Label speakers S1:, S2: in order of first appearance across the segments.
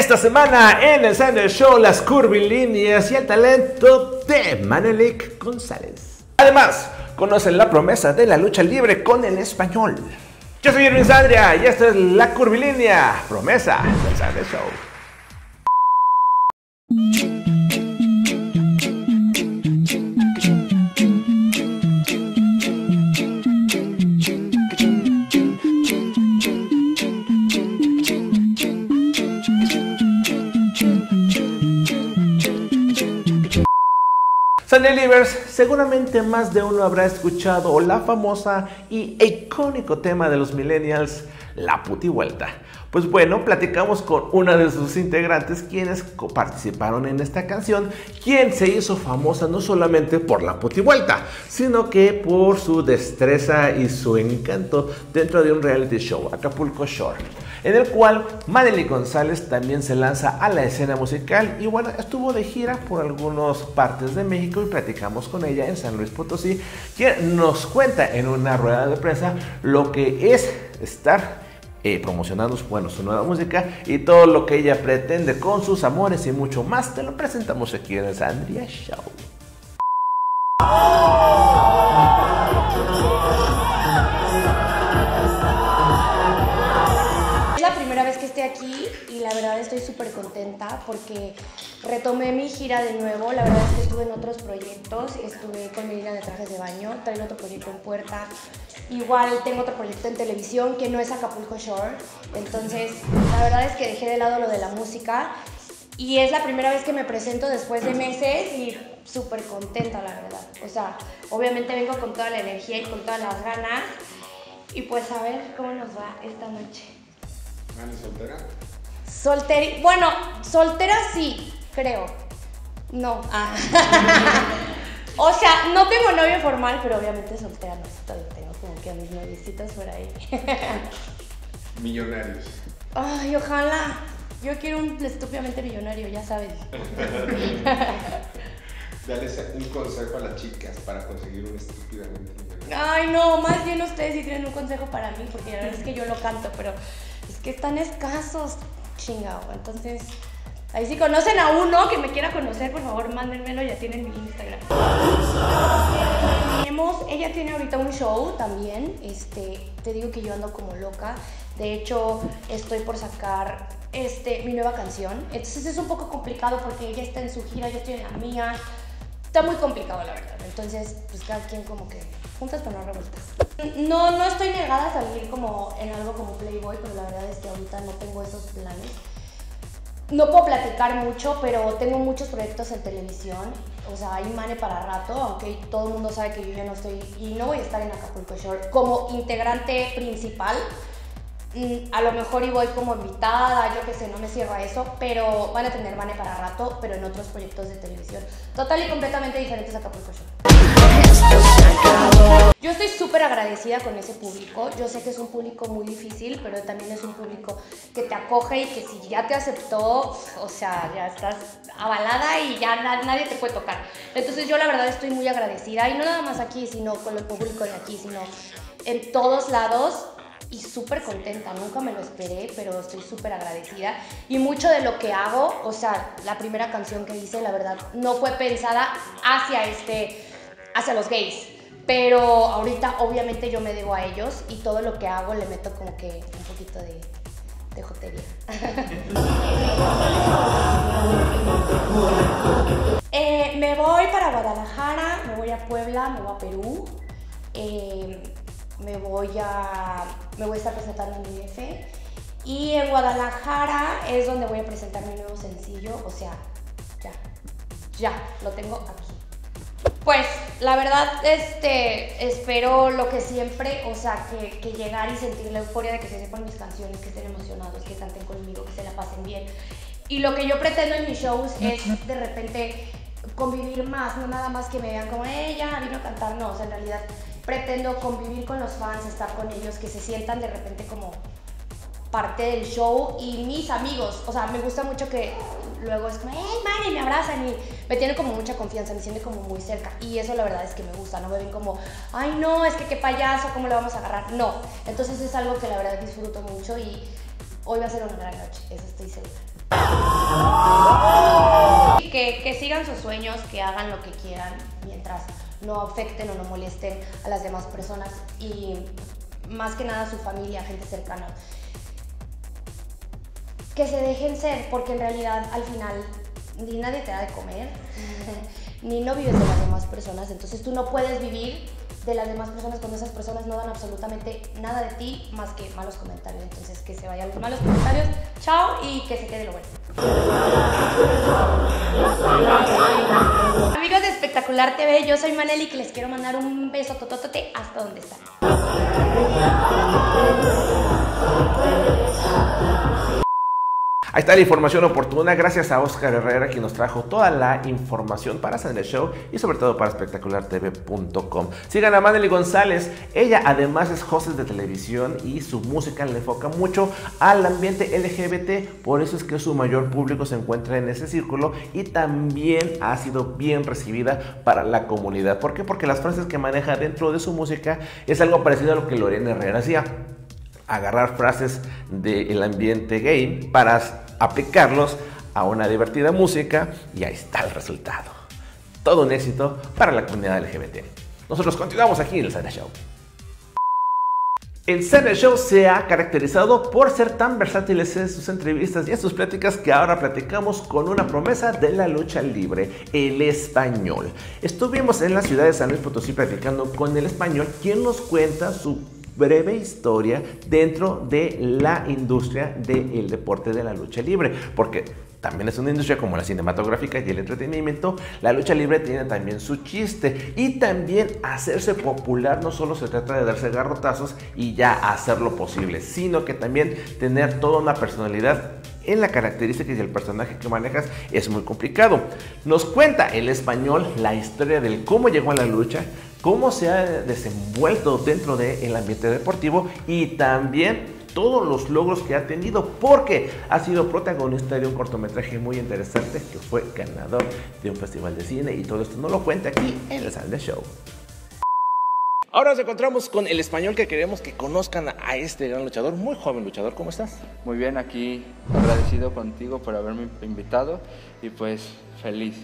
S1: Esta semana en el Sunday Show, las curvilíneas y el talento de Manelik González. Además, conocen la promesa de la lucha libre con el español. Yo soy Irving Sandria y esta es la curvilínea, promesa del Sunday Show. Sunday Livers, seguramente más de uno habrá escuchado la famosa y icónico tema de los millennials, la puti vuelta. Pues bueno, platicamos con una de sus integrantes quienes participaron en esta canción, quien se hizo famosa no solamente por la puti vuelta, sino que por su destreza y su encanto dentro de un reality show, Acapulco Shore en el cual Madeleine González también se lanza a la escena musical. Y bueno, estuvo de gira por algunas partes de México y platicamos con ella en San Luis Potosí, quien nos cuenta en una rueda de prensa lo que es estar eh, promocionando su nueva música y todo lo que ella pretende con sus amores y mucho más. Te lo presentamos aquí en el Sandria Show.
S2: La verdad estoy súper contenta porque retomé mi gira de nuevo. La verdad es que estuve en otros proyectos, estuve con mi línea de trajes de baño, también otro proyecto en puerta. Igual tengo otro proyecto en televisión que no es Acapulco Shore. Entonces, la verdad es que dejé de lado lo de la música y es la primera vez que me presento después de meses y súper contenta, la verdad. O sea, obviamente vengo con toda la energía y con todas las ganas. Y pues a ver cómo nos va esta noche.
S3: ¿Ani soltera?
S2: Soltera, bueno, soltera sí, creo. No. Ah. o sea, no tengo novio formal, pero obviamente soltera no estoy. Tengo como que a mis noviecitos por ahí.
S3: Millonarios.
S2: Ay, ojalá. Yo quiero un estúpidamente millonario, ya sabes.
S3: Dale un consejo a las chicas para conseguir un estúpidamente millonario.
S2: Ay, no, más bien ustedes sí tienen un consejo para mí, porque la verdad es que yo lo canto, pero es que están escasos, chingado. Entonces, ahí si conocen a uno que me quiera conocer, por favor, mándenmelo, ya tienen mi Instagram. Tenemos, ella tiene ahorita un show también, este, te digo que yo ando como loca. De hecho, estoy por sacar este, mi nueva canción. Entonces es un poco complicado porque ella está en su gira, yo estoy en la mía. Está muy complicado, la verdad. Entonces, pues cada quien como que juntas pero no revueltas. No, no estoy negada a salir como en algo como Playboy, pero la verdad es que ahorita no tengo esos planes. No puedo platicar mucho, pero tengo muchos proyectos en televisión. O sea, hay mane para rato, aunque todo el mundo sabe que yo ya no estoy y no voy a estar en Acapulco Shore como integrante principal. Mm, A lo mejor y voy como invitada, yo qué sé, no me cierro a eso, pero van a tener mane para rato, pero en otros proyectos de televisión. Total y completamente diferentes a Acapulco Shore. Yo estoy súper agradecida con ese público. Yo sé que es un público muy difícil, pero también es un público que te acoge y que si ya te aceptó, o sea, ya estás avalada y ya na- nadie te puede tocar. Entonces yo la verdad estoy muy agradecida y no nada más aquí, sino con el público de aquí, sino en todos lados y súper contenta, nunca me lo esperé, pero estoy súper agradecida. Y mucho de lo que hago, o sea, la primera canción que hice, la verdad, no fue pensada hacia este, hacia los gays. Pero ahorita obviamente yo me debo a ellos y todo lo que hago le meto como que un poquito de, de jotería. Eh, me voy para Guadalajara, me voy a Puebla, me voy a Perú. eh, me voy a me voy a estar presentando en mi DF y en Guadalajara es donde voy a presentar mi nuevo sencillo, o sea, ya, ya, lo tengo aquí. Pues la verdad, este, espero lo que siempre, o sea, que, que llegar y sentir la euforia de que se sepan mis canciones, que estén emocionados, que canten conmigo, que se la pasen bien. Y lo que yo pretendo en mis shows es de repente convivir más, no nada más que me vean como ella vino a cantar, no, o sea, en realidad pretendo convivir con los fans, estar con ellos, que se sientan de repente como parte del show y mis amigos, o sea, me gusta mucho que luego es como, hey, Mari, me abrazan y me tienen como mucha confianza, me sienten como muy cerca y eso la verdad es que me gusta, no me ven como, ay, no, es que qué payaso, ¿cómo le vamos a agarrar? No, entonces es algo que la verdad disfruto mucho y hoy va a ser una gran noche, eso estoy segura. que, que sigan sus sueños, que hagan lo que quieran mientras no afecten o no molesten a las demás personas y más que nada a su familia, gente cercana. Que se dejen ser, porque en realidad al final ni nadie te da de comer, ni no vives de las demás personas, entonces tú no puedes vivir de las demás personas cuando esas personas no dan absolutamente nada de ti más que malos comentarios. Entonces que se vayan los malos comentarios, chao y que se quede lo bueno. Amigos de Espectacular TV, yo soy Maneli que les quiero mandar un beso tototote hasta donde están.
S1: Ahí está la información oportuna, gracias a Oscar Herrera quien nos trajo toda la información para Sunday Show y sobre todo para espectaculartv.com. Sigan a Manely González, ella además es host de televisión y su música le enfoca mucho al ambiente LGBT, por eso es que su mayor público se encuentra en ese círculo y también ha sido bien recibida para la comunidad. ¿Por qué? Porque las frases que maneja dentro de su música es algo parecido a lo que Lorena Herrera hacía agarrar frases del ambiente gay para aplicarlos a una divertida música y ahí está el resultado. Todo un éxito para la comunidad LGBT. Nosotros continuamos aquí en el Sana Show. El Sana Show se ha caracterizado por ser tan versátiles en sus entrevistas y en sus pláticas que ahora platicamos con una promesa de la lucha libre, el español. Estuvimos en la ciudad de San Luis Potosí platicando con el español, quien nos cuenta su breve historia dentro de la industria del deporte de la lucha libre, porque también es una industria como la cinematográfica y el entretenimiento, la lucha libre tiene también su chiste y también hacerse popular no solo se trata de darse garrotazos y ya hacer lo posible, sino que también tener toda una personalidad en la característica y el personaje que manejas es muy complicado. Nos cuenta el español la historia del cómo llegó a la lucha, cómo se ha desenvuelto dentro del ambiente deportivo y también todos los logros que ha tenido porque ha sido protagonista de un cortometraje muy interesante que fue ganador de un festival de cine y todo esto no lo cuenta aquí en el Sunday Show. Ahora nos encontramos con el español que queremos que conozcan a este gran luchador, muy joven luchador. ¿Cómo estás?
S4: Muy bien, aquí agradecido contigo por haberme invitado y pues feliz.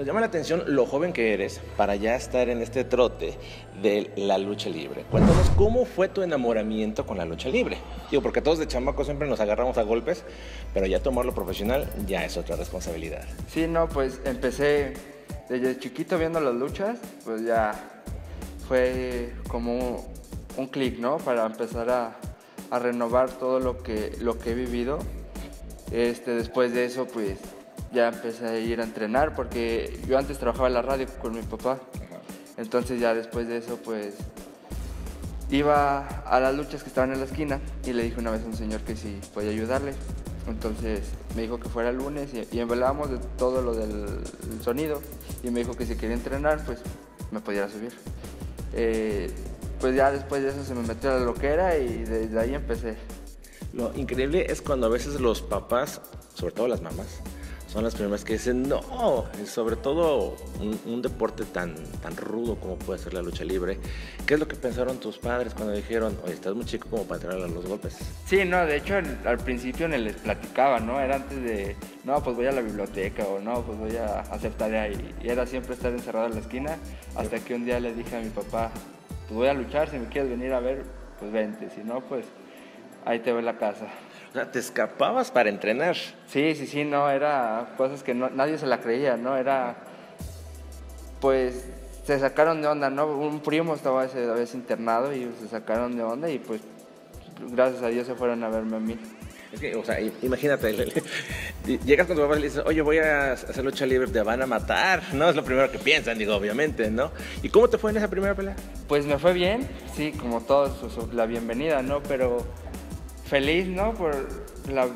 S1: Nos llama la atención lo joven que eres para ya estar en este trote de la lucha libre. Cuéntanos cómo fue tu enamoramiento con la lucha libre. Digo, porque todos de chamaco siempre nos agarramos a golpes, pero ya tomarlo profesional ya es otra responsabilidad.
S4: Sí, no, pues empecé desde chiquito viendo las luchas, pues ya fue como un clic, ¿no? Para empezar a, a, renovar todo lo que, lo que he vivido. Este, después de eso, pues ya empecé a ir a entrenar porque yo antes trabajaba en la radio con mi papá. Entonces ya después de eso, pues iba a las luchas que estaban en la esquina y le dije una vez a un señor que si podía ayudarle. Entonces me dijo que fuera el lunes y, y hablábamos de todo lo del sonido y me dijo que si quería entrenar, pues me pudiera subir. Eh, pues ya después de eso se me metió la loquera y desde ahí empecé.
S1: Lo increíble es cuando a veces los papás, sobre todo las mamás, son las primeras que dicen, no, sobre todo un, un, deporte tan, tan rudo como puede ser la lucha libre. ¿Qué es lo que pensaron tus padres cuando dijeron, oye, estás muy chico como para a los golpes?
S4: Sí, no, de hecho al principio ni les platicaba, ¿no? Era antes de, no, pues voy a la biblioteca o no, pues voy a hacer tarea y, y era siempre estar encerrado en la esquina hasta que un día le dije a mi papá, pues voy a luchar, si me quieres venir a ver, pues vente, si no, pues ahí te voy la casa.
S1: O sea, te escapabas para entrenar.
S4: Sí, sí, sí, no, era cosas que no, nadie se la creía, ¿no? Era, pues, se sacaron de onda, ¿no? Un primo estaba ese vez internado y se sacaron de onda y pues, gracias a Dios se fueron a verme a mí.
S1: Es que, o sea, imagínate, llegas con tu papá y le dices, oye, voy a hacer lucha libre, te van a matar, ¿no? Es lo primero que piensan, digo, obviamente, ¿no? ¿Y cómo te fue en esa primera pelea?
S4: Pues me fue bien, sí, como todos, la bienvenida, ¿no? Pero feliz, ¿no? Por la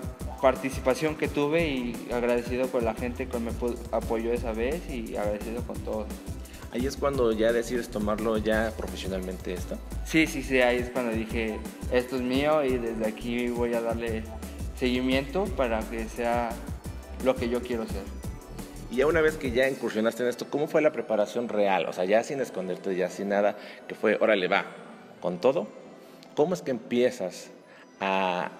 S4: participación que tuve y agradecido por la gente que me apoyó esa vez y agradecido con todos.
S1: Ahí es cuando ya decides tomarlo ya profesionalmente esto.
S4: Sí, sí, sí, ahí es cuando dije, esto es mío y desde aquí voy a darle seguimiento para que sea lo que yo quiero ser.
S1: Y ya una vez que ya incursionaste en esto, ¿cómo fue la preparación real? O sea, ya sin esconderte, ya sin nada, que fue, órale, va, con todo. ¿Cómo es que empiezas a,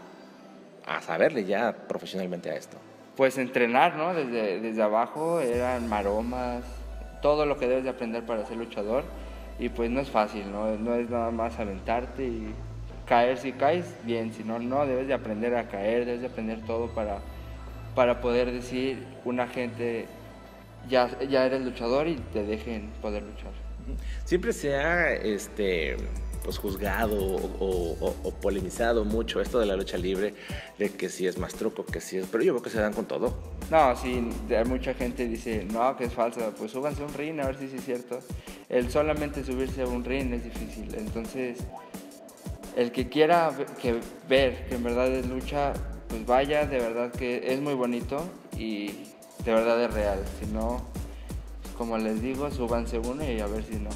S1: a saberle ya profesionalmente a esto?
S4: pues entrenar, ¿no? Desde, desde abajo eran maromas, todo lo que debes de aprender para ser luchador y pues no es fácil, ¿no? No es nada más aventarte y caer si caes, bien, si no, no, debes de aprender a caer, debes de aprender todo para, para poder decir una gente, ya, ya eres luchador y te dejen poder luchar.
S1: Siempre se ha este, pues, juzgado o, o- polemizado mucho esto de la lucha libre, de que si es más truco, que si es... Pero yo veo que se dan con todo.
S4: No, sí, mucha gente dice, no, que es falsa, pues súbanse a un ring a ver si es cierto. El solamente subirse a un ring es difícil, entonces el que quiera que ver que en verdad es lucha, pues vaya, de verdad que es muy bonito y de verdad es real. Si no, como les digo, súbanse uno y a ver si no.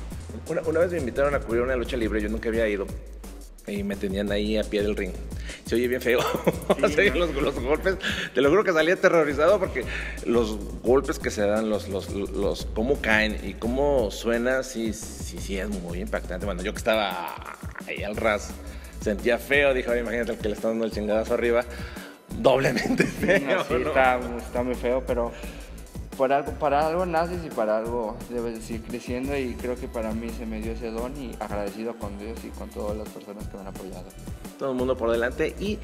S1: Una, una vez me invitaron a cubrir una lucha libre, yo nunca había ido. Y me tenían ahí a pie del ring. Se oye bien feo. Se oyen los, los golpes. Te lo juro que salí aterrorizado porque los golpes que se dan, los, los, los cómo caen y cómo suena, sí, sí, sí, es muy impactante. Bueno, yo que estaba ahí al ras, sentía feo. Dije, "Oye, imagínate el que le está dando el chingadazo arriba. Doblemente feo.
S4: No, sí,
S1: ¿no?
S4: está, está muy feo, pero por algo, para algo naces y para algo debes de seguir creciendo y creo que para mí se me dio ese don y agradecido con Dios y con todas las personas que me han apoyado.
S1: todo el mundo por delante y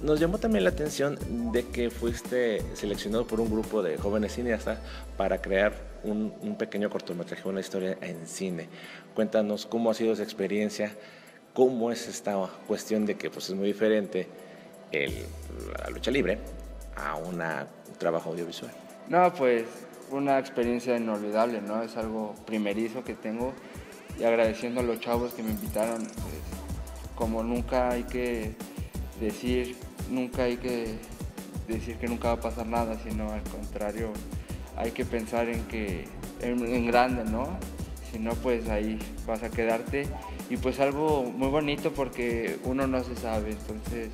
S1: nos llamó también la atención de que fuiste seleccionado por un grupo de jóvenes cineastas para crear un, un pequeño cortometraje, una historia en cine. Cuéntanos cómo ha sido esa experiencia, cómo es esta cuestión de que pues, es muy diferente el, la lucha libre a una- un trabajo audiovisual.
S4: No, pues una experiencia inolvidable, ¿no? Es algo primerizo que tengo y agradeciendo a los chavos que me invitaron, pues como nunca hay que decir, nunca hay que decir que nunca va a pasar nada, sino al contrario, hay que pensar en que en, en grande, ¿no? Si no, pues ahí vas a quedarte y pues algo muy bonito porque uno no se sabe, entonces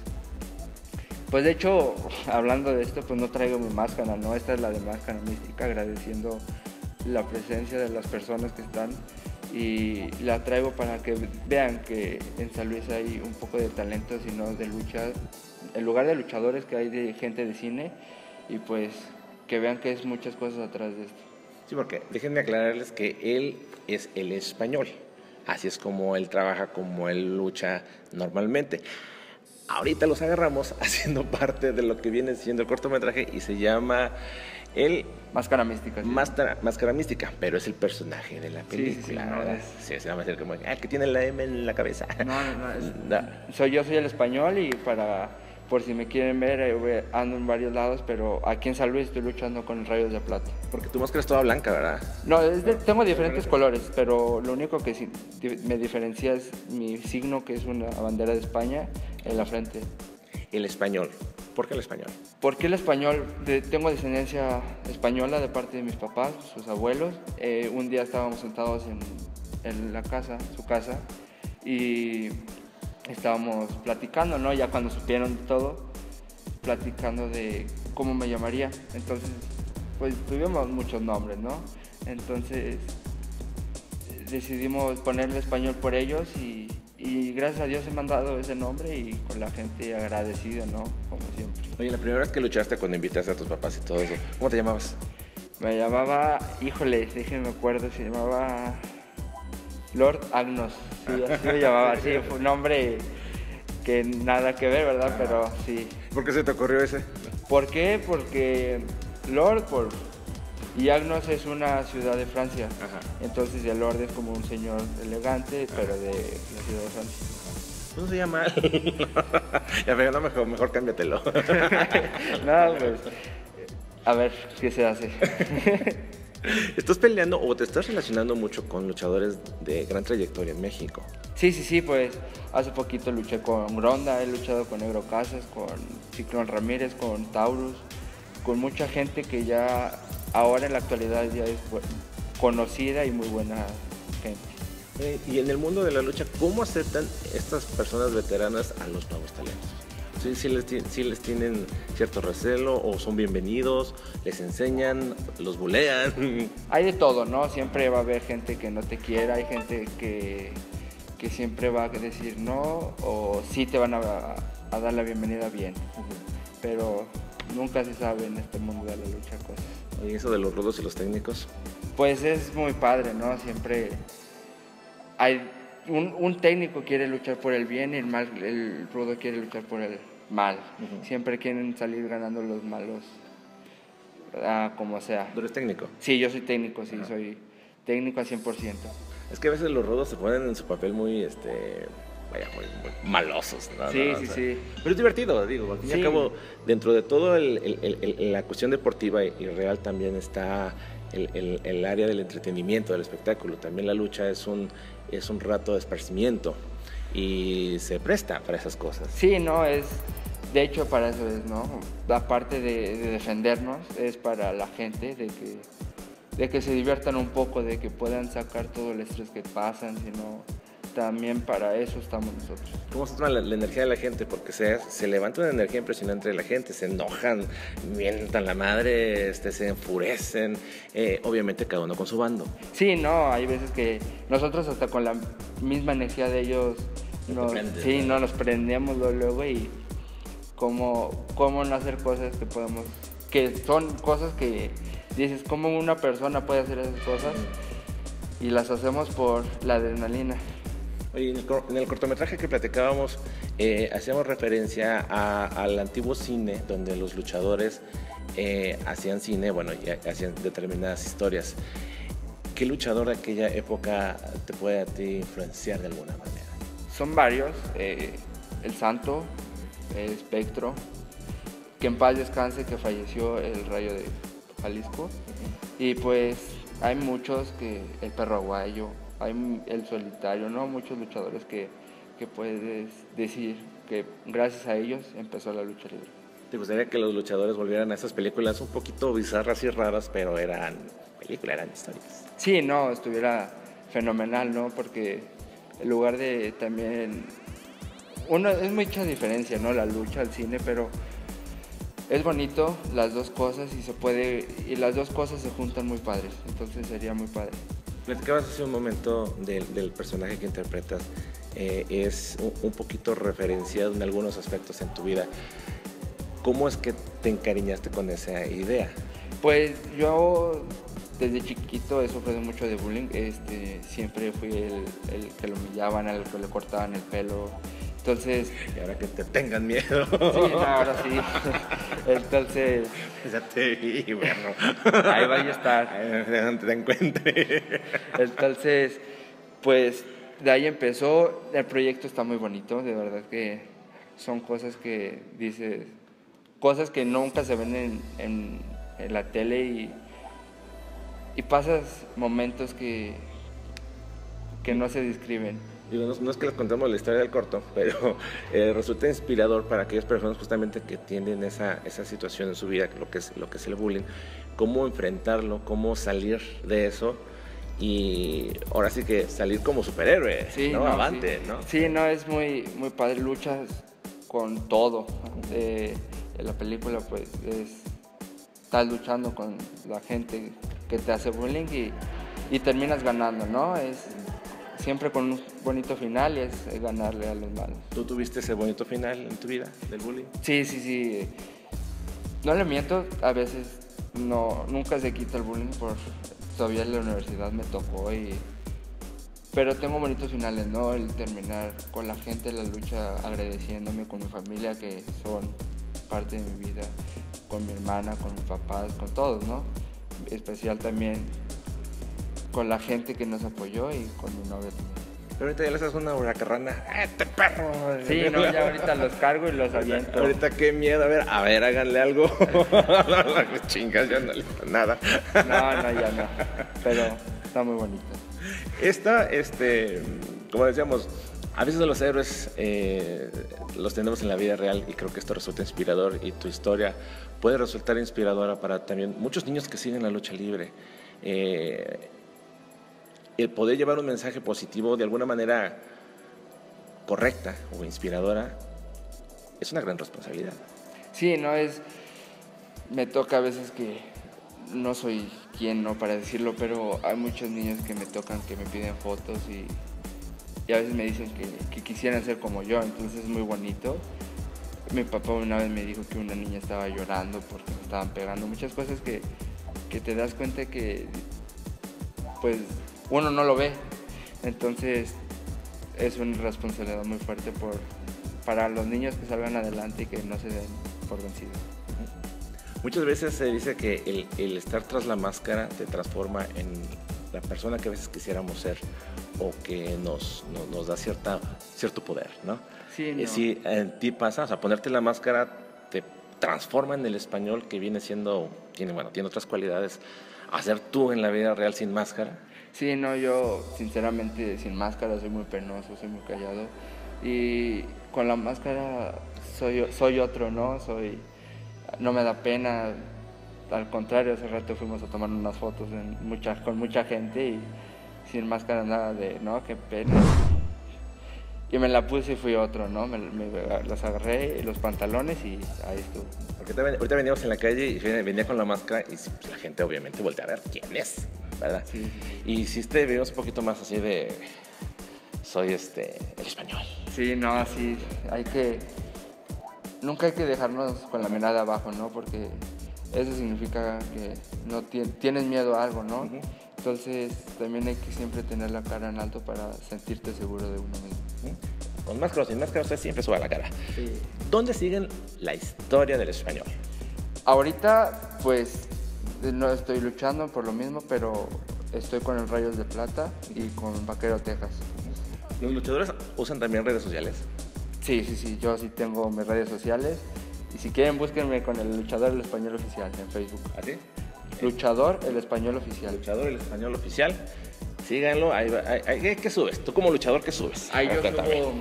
S4: pues de hecho, hablando de esto, pues no traigo mi máscara, ¿no? Esta es la de máscara mística, agradeciendo la presencia de las personas que están y la traigo para que vean que en San Luis hay un poco de talento, sino de lucha, en lugar de luchadores que hay de gente de cine y pues que vean que es muchas cosas atrás de esto.
S1: Sí, porque déjenme aclararles que él es el español. Así es como él trabaja, como él lucha normalmente. Ahorita los agarramos haciendo parte de lo que viene siendo el cortometraje y se llama El
S4: Máscara mística. sí.
S1: Máscara, Máscara Mística, pero es el personaje de la
S4: Sí, sí, sí,
S1: película.
S4: no, es-
S1: Sí, se llama así como, ah, que tiene la M en la cabeza.
S4: No, no, no, es-
S1: No.
S4: soy yo soy el español y para por si me quieren ver eh, ando en varios lados pero aquí en San Luis estoy luchando con rayos de plata
S1: Porque tu máscara es toda blanca, ¿verdad?
S4: no es de- tengo diferentes colores pero lo único que sí me diferencia es mi signo que es una bandera de España en la frente
S1: El español. ¿Por qué el español?
S4: ¿Por qué el español? De- tengo descendencia española de parte de mis papás, sus abuelos. Eh, un día estábamos sentados en, en la casa, su casa, y estábamos platicando, ¿no? Ya cuando supieron de todo, platicando de cómo me llamaría. Entonces, pues tuvimos muchos nombres, ¿no? Entonces, decidimos ponerle español por ellos y, y gracias a Dios he mandado ese nombre y con la gente agradecida, ¿no? Como siempre.
S1: Oye, la primera vez que luchaste cuando invitaste a tus papás y todo eso, ¿cómo te llamabas?
S4: Me llamaba, híjole, déjenme me acuerdo, se llamaba Lord Agnos. Sí, así me llamaba, sí, fue un nombre que nada que ver, ¿verdad? Pero sí.
S1: ¿Por qué se te ocurrió ese?
S4: ¿Por qué? Porque Lord por y Agnos es una ciudad de Francia.
S1: Ajá.
S4: Entonces el Lord es como un señor elegante, pero de la ciudad de Francia.
S1: No se llama. ya veo, no, mejor, mejor cámbiatelo.
S4: Nada, pues. A ver qué se hace.
S1: ¿Estás peleando o te estás relacionando mucho con luchadores de gran trayectoria en México?
S4: Sí, sí, sí, pues hace poquito luché con Gronda, he luchado con Negro Casas, con Ciclón Ramírez, con Taurus, con mucha gente que ya ahora en la actualidad ya es conocida y muy buena gente.
S1: Eh, y en el mundo de la lucha, ¿cómo aceptan estas personas veteranas a los nuevos talentos? ¿Sí, sí les, ti- sí les tienen cierto recelo o son bienvenidos? ¿Les enseñan? ¿Los bulean?
S4: Hay de todo, ¿no? Siempre va a haber gente que no te quiera, hay gente que, que siempre va a decir no o sí te van a, a dar la bienvenida bien. Pero nunca se sabe en este mundo de la lucha cosas.
S1: ¿Y eso de los rudos y los técnicos?
S4: Pues es muy padre, ¿no? Siempre hay un, un técnico quiere luchar por el bien y el mal, el rudo quiere luchar por el mal. Siempre quieren salir ganando los malos, ah, como sea.
S1: ¿Tú eres técnico?
S4: Sí, yo soy técnico, sí, soy técnico al 100%.
S1: Es que a veces los rudos se ponen en su papel muy, este, vaya, muy, muy malosos. ¿no?
S4: Sí,
S1: ¿no?
S4: sí,
S1: O sea,
S4: sí.
S1: Pero es divertido, digo, al fin y al
S4: Sí.
S1: cabo, dentro de todo el- el- el- el- la cuestión deportiva y, real también está el área del entretenimiento, del espectáculo. También la lucha es un, es un rato de esparcimiento y se presta para esas cosas.
S4: Sí, no, es, de hecho para eso es, ¿no? Aparte de, de defendernos, es para la gente, de que, de que se diviertan un poco, de que puedan sacar todo el estrés que pasan, sino también para eso estamos nosotros.
S1: ¿Cómo se toma la, la energía de la gente? Porque se, se levanta una energía impresionante de la gente, se enojan, mientan la madre, este, se enfurecen, eh, obviamente cada uno con su bando.
S4: Sí, no, hay veces que nosotros hasta con la misma energía de ellos, nos,
S1: prendes,
S4: sí,
S1: ¿no?
S4: no, nos prendemos luego, luego y cómo, cómo no hacer cosas que podemos, que son cosas que dices, ¿cómo una persona puede hacer esas cosas? Y las hacemos por la adrenalina.
S1: Oye, en el, en el cortometraje que platicábamos, eh, hacíamos referencia a- al antiguo cine donde los luchadores eh, hacían cine, bueno, y ha- hacían determinadas historias. ¿Qué luchador de aquella época te puede a ti influenciar de alguna manera?
S4: Son varios, eh, El Santo, el Espectro, que en paz descanse, que falleció el Rayo de Jalisco. Y pues hay muchos que, el Perro Aguayo, hay el Solitario, ¿no? Muchos luchadores que, que puedes decir que gracias a ellos empezó la lucha libre.
S1: ¿Te gustaría que los luchadores volvieran a esas películas un poquito bizarras y raras, pero eran películas, eran historias?
S4: Sí, no, estuviera fenomenal, ¿no? Porque en lugar de también... Uno, es mucha diferencia, ¿no? La lucha, el cine, pero es bonito las dos cosas y se puede... Y las dos cosas se juntan muy padres, entonces sería muy padre.
S1: Platicabas hace un momento del, personaje que interpretas. eh, es un, un poquito referenciado en algunos aspectos en tu vida. ¿Cómo es que te encariñaste con esa idea?
S4: Pues yo desde chiquito he sufrido mucho de bullying, este, siempre fui el, el que lo humillaban, al que le cortaban el pelo. Entonces,
S1: Y ahora que te tengan miedo.
S4: sí, no, ahora sí. Entonces,
S1: ya te vi, bueno.
S4: ahí vaya a estar.
S1: Ahí donde te encuentre.
S4: Entonces, pues de ahí empezó. El proyecto está muy bonito, de verdad que son cosas que dices, cosas que nunca se ven en, en- en la tele y, y pasas momentos que, que no se describen.
S1: Digo, no, no es que les contemos la historia del corto, pero eh, resulta inspirador para aquellas personas justamente que tienen esa, esa situación en su vida, lo que, es, lo que es el bullying, cómo enfrentarlo, cómo salir de eso y ahora sí que salir como superhéroe, ¿no? Avante,
S4: sí.
S1: ¿no?
S4: Sí, no, es muy, muy padre, luchas con todo. Eh, en la película, pues, es, estás luchando con la gente que te hace bullying y, y terminas ganando, ¿no? Es siempre con un bonito final y es ganarle a los malos.
S1: ¿Tú tuviste ese bonito final en tu vida del bullying?
S4: Sí, sí, sí. No le miento, a veces no, nunca se quita el bullying por todavía en la universidad me tocó y pero tengo bonitos finales, ¿no? El terminar con la gente la lucha agradeciéndome con mi familia que son parte de mi vida, con mi hermana, con mis papás, con todos, ¿no? Especial también con la gente que nos apoyó y con mi novia también.
S1: Pero ahorita ya le haces una huracarrana. ¡Este perro!
S4: Sí, no, ya ahorita los cargo y los aviento.
S1: Ahorita qué miedo, a ver, a ver, háganle algo. chingas, ya no le nada.
S4: No, no, ya no. Pero está muy bonito.
S1: Esta, este, como decíamos, a veces los héroes eh, los tenemos en la vida real y creo que esto resulta inspirador y tu historia puede resultar inspiradora para también muchos niños que siguen la lucha libre. Eh, el poder llevar un mensaje positivo de alguna manera correcta o inspiradora es una gran responsabilidad.
S4: Sí, no es. Me toca a veces que no soy quien no para decirlo, pero hay muchos niños que me tocan, que me piden fotos y, a veces me dicen que, que quisieran ser como yo, entonces es muy bonito. Mi papá una vez me dijo que una niña estaba llorando porque me estaban pegando. Muchas cosas que, que te das cuenta que pues uno no lo ve. Entonces es una responsabilidad muy fuerte por, para los niños que salgan adelante y que no se den por vencidos.
S1: Muchas veces se dice que el, el estar tras la máscara te transforma en la persona que a veces quisiéramos ser o que nos, nos, nos da cierta, cierto poder, ¿no?
S4: Sí,
S1: Y
S4: no.
S1: si en ti pasa, o sea, ponerte la máscara te transforma en el español que viene siendo, tiene, bueno, tiene otras cualidades. Hacer tú en la vida real sin máscara,
S4: Sí, no, yo sinceramente sin máscara soy muy penoso, soy muy callado y con la máscara soy, soy otro, ¿no? Soy, no me da pena, al contrario, hace rato fuimos a tomar unas fotos con mucha gente y sin máscara nada de, no, qué pena. Y me la puse y fui otro, ¿no? Me, las agarré, los pantalones y ahí estuvo.
S1: porque ahorita veníamos en la calle y venía con la máscara y la gente obviamente voltea a ver quién es, ¿verdad?
S4: Sí, sí,
S1: Y si te vimos un poquito más así de, soy este, el español.
S4: Sí, no, así hay que. Nunca hay que dejarnos con la mirada abajo, ¿no? Porque eso significa que no ti- tienes miedo a algo, ¿no? Entonces también hay que siempre tener la cara en alto para sentirte seguro de uno mismo.
S1: ¿Mm? Con máscara sin máscara, usted siempre sube la cara.
S4: Sí.
S1: ¿Dónde siguen la historia del español?
S4: Ahorita, pues, no estoy luchando por lo mismo, pero estoy con el Rayos de Plata y con Vaquero Texas.
S1: ¿Los luchadores usan también redes sociales?
S4: Sí, sí, sí, yo sí tengo mis redes sociales. Y si quieren, búsquenme con el luchador el español oficial en Facebook.
S1: ¿Así?
S4: Luchador el español oficial.
S1: Luchador el español oficial. Síganlo. Ahí va- ahí- ahí- ¿qué, subes? Tú como luchador, ¿qué subes?
S4: Ahí yo subo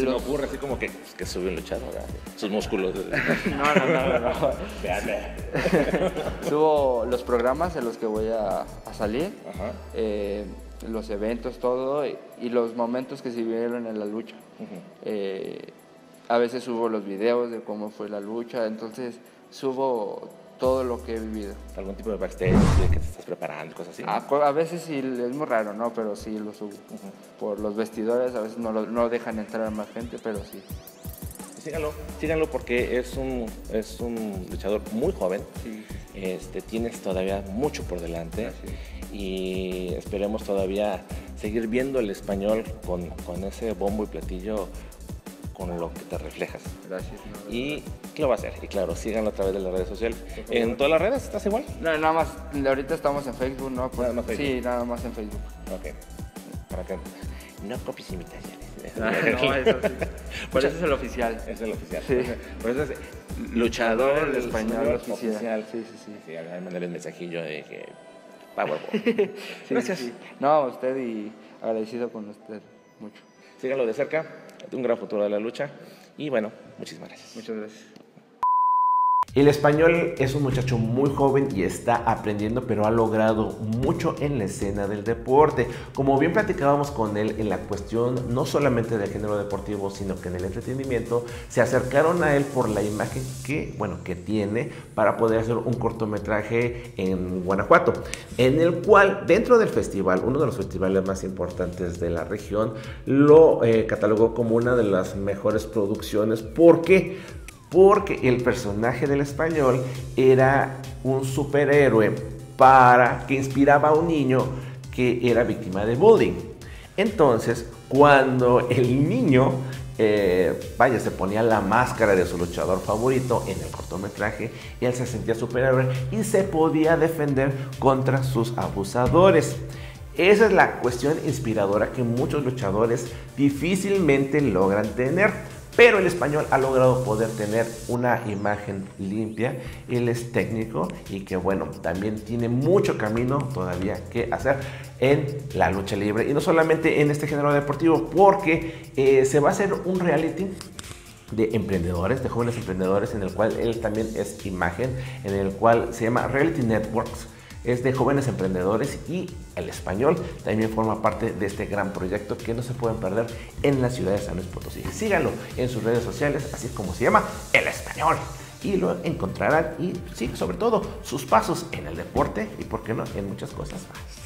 S1: Se me ocurre así como que, pues, que sube un luchador, sus músculos.
S4: No, no, no, no, no. Subo los programas en los que voy a, a salir,
S1: Ajá.
S4: eh, los eventos, todo, y, y los momentos que se vivieron en la lucha. Eh, a veces subo los videos de cómo fue la lucha, entonces subo todo lo que he vivido.
S1: Algún tipo de backstage de que te estás preparando, cosas así.
S4: A, co- a veces sí es muy raro, ¿no? Pero sí lo subo. Por los vestidores, a veces no, lo- no dejan entrar a más gente, pero sí.
S1: Síganlo, síganlo porque es un, es un luchador muy joven.
S4: Sí.
S1: Este, tienes todavía mucho por delante y esperemos todavía seguir viendo el español con, con ese bombo y platillo con lo que te reflejas.
S4: Gracias. no,
S1: Y ¿qué lo va a hacer? Y claro, síganlo a través de las redes sociales. ¿En todas las redes estás igual?
S4: No, nada más, ahorita estamos en Facebook, ¿no? Pues,
S1: Nada más Facebook.
S4: Sí, nada más en Facebook.
S1: Ok. Para que no copies imitaciones.
S4: no, eso sí. Por eso es el oficial.
S1: Es el oficial.
S4: Sí.
S1: Por eso es luchador
S4: El español oficial.
S1: oficial.
S4: Sí, sí, sí.
S1: Sí, a mandar el mensajillo de que Powerball.
S4: Sí,
S1: Gracias.
S4: sí. No, usted y agradecido con usted mucho.
S1: Síganlo de cerca. Un gran futuro de la lucha. Y bueno, muchísimas gracias.
S4: Muchas gracias.
S1: El español es un muchacho muy joven y está aprendiendo, pero ha logrado mucho en la escena del deporte. Como bien platicábamos con él en la cuestión no solamente del género deportivo, sino que en el entretenimiento, se acercaron a él por la imagen que, bueno, que tiene para poder hacer un cortometraje en Guanajuato, en el cual dentro del festival, uno de los festivales más importantes de la región, lo eh, catalogó como una de las mejores producciones. ¿Por qué? Porque el personaje del español era un superhéroe para que inspiraba a un niño que era víctima de bullying. Entonces, cuando el niño, eh, vaya, se ponía la máscara de su luchador favorito en el cortometraje, él se sentía superhéroe y se podía defender contra sus abusadores. Esa es la cuestión inspiradora que muchos luchadores difícilmente logran tener. Pero el español ha logrado poder tener una imagen limpia. Él es técnico y que bueno, también tiene mucho camino todavía que hacer en la lucha libre. Y no solamente en este género deportivo, porque eh, se va a hacer un reality de emprendedores, de jóvenes emprendedores, en el cual él también es imagen, en el cual se llama Reality Networks es de jóvenes emprendedores y el español también forma parte de este gran proyecto que no se pueden perder en la ciudad de San Luis Potosí. Síganlo en sus redes sociales, así como se llama El Español. Y lo encontrarán y sí, sobre todo sus pasos en el deporte y, por qué no, en muchas cosas más.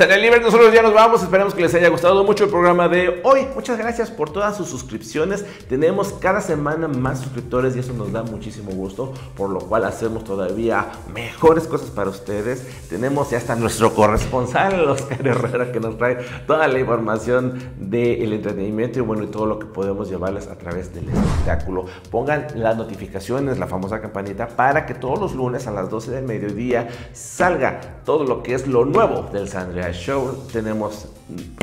S1: Sandra Libre, nosotros ya nos vamos. Esperamos que les haya gustado mucho el programa de hoy. Muchas gracias por todas sus suscripciones. Tenemos cada semana más suscriptores y eso nos da muchísimo gusto, por lo cual hacemos todavía mejores cosas para ustedes. Tenemos ya hasta nuestro corresponsal, Oscar Herrera, que nos trae toda la información del entretenimiento y bueno, y todo lo que podemos llevarles a través del espectáculo. Pongan las notificaciones, la famosa campanita, para que todos los lunes a las 12 del mediodía salga todo lo que es lo nuevo del Sandria Show. Tenemos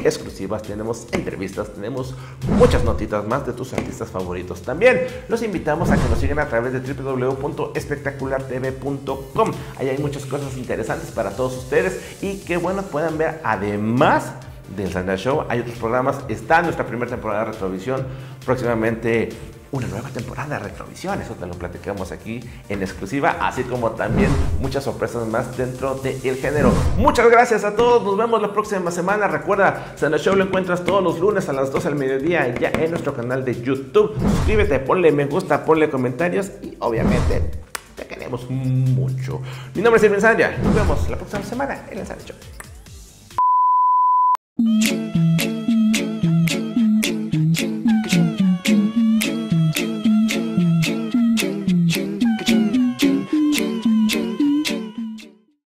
S1: exclusivas, tenemos entrevistas, tenemos muchas notitas más de tus artistas favoritos. También los invitamos a que nos sigan a través de www.espectaculartv.com. Ahí hay muchas cosas interesantes para todos ustedes y que bueno puedan ver además del Sandra Show. Hay otros programas. Está nuestra primera temporada de Retrovisión. Próximamente una nueva temporada de Retrovisión. Eso te lo platicamos aquí en exclusiva, así como también muchas sorpresas más dentro del de género. Muchas gracias a todos, nos vemos la próxima semana. Recuerda, Sana Show lo encuentras todos los lunes a las 2 del mediodía ya en nuestro canal de YouTube. Suscríbete, ponle me gusta, ponle comentarios y obviamente te queremos mucho. Mi nombre es Irving Sanja, nos vemos la próxima semana en el Sana Show.